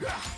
Yeah!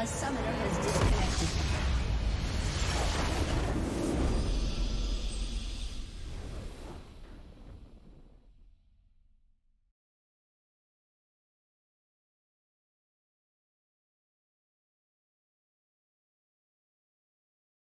A summoner.